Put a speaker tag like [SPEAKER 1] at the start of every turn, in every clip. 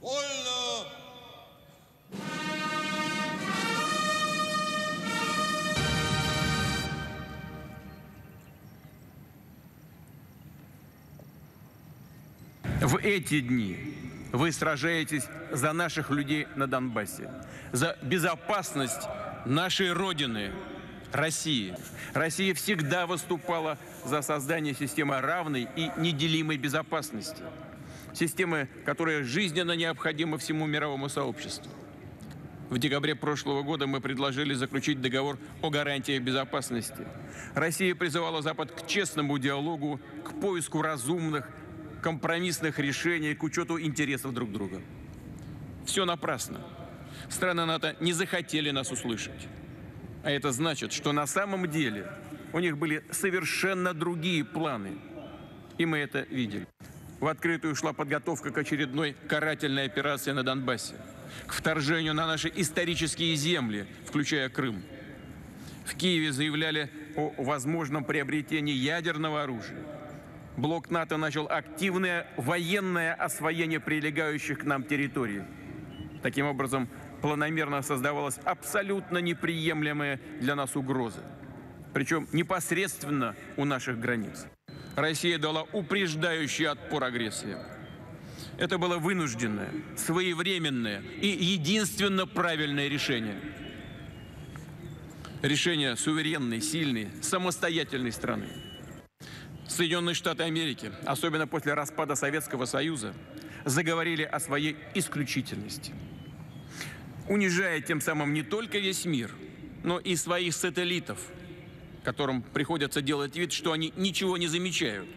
[SPEAKER 1] Вольно!
[SPEAKER 2] В эти дни вы сражаетесь за наших людей на Донбассе, за безопасность нашей Родины, России. Россия всегда выступала за создание системы равной и неделимой безопасности. Системы, которая жизненно необходима всему мировому сообществу. В декабре прошлого года мы предложили заключить договор о гарантиях безопасности. Россия призывала Запад к честному диалогу, к поиску разумных, компромиссных решений, к учету интересов друг друга. Все напрасно. Страны НАТО не захотели нас услышать. А это значит, что на самом деле у них были совершенно другие планы. И мы это видели. В открытую шла подготовка к очередной карательной операции на Донбассе, к вторжению на наши исторические земли, включая Крым. В Киеве заявляли о возможном приобретении ядерного оружия. Блок НАТО начал активное военное освоение прилегающих к нам территорий. Таким образом, планомерно создавалась абсолютно неприемлемая для нас угроза. Причем непосредственно у наших границ. Россия дала упреждающий отпор агрессии. Это было вынужденное, своевременное и единственно правильное решение. Решение суверенной, сильной, самостоятельной страны. Соединенные Штаты Америки, особенно после распада Советского Союза, заговорили о своей исключительности. Унижая тем самым не только весь мир, но и своих сателлитов – которым приходится делать вид, что они ничего не замечают,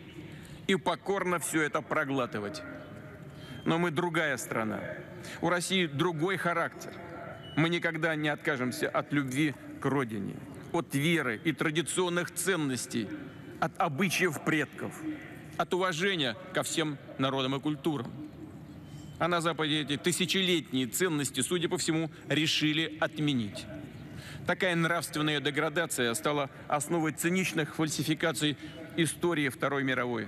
[SPEAKER 2] и покорно все это проглатывать. Но мы другая страна. У России другой характер. Мы никогда не откажемся от любви к родине, от веры и традиционных ценностей, от обычаев предков, от уважения ко всем народам и культурам. А на Западе эти тысячелетние ценности, судя по всему, решили отменить. Такая нравственная деградация стала основой циничных фальсификаций истории Второй мировой.